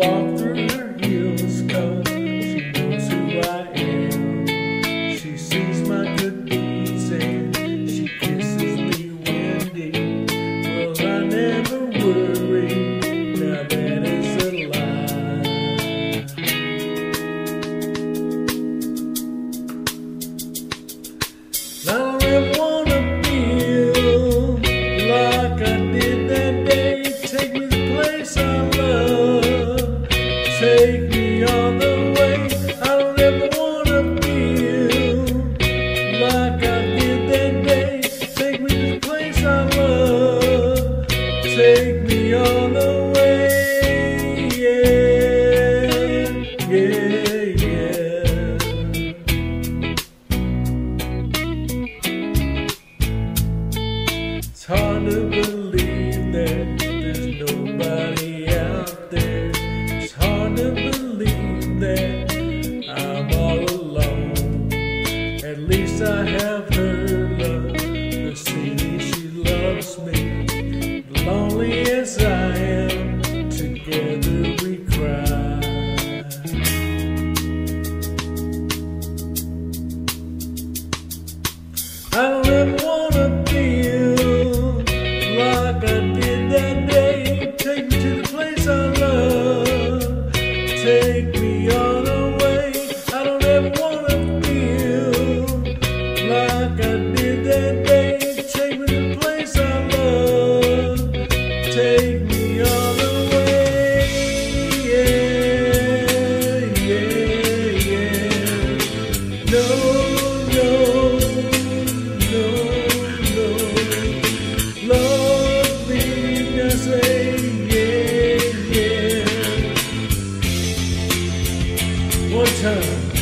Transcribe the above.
walk I have her love. The city she loves me. Lonely as I am, together we cry. would turn.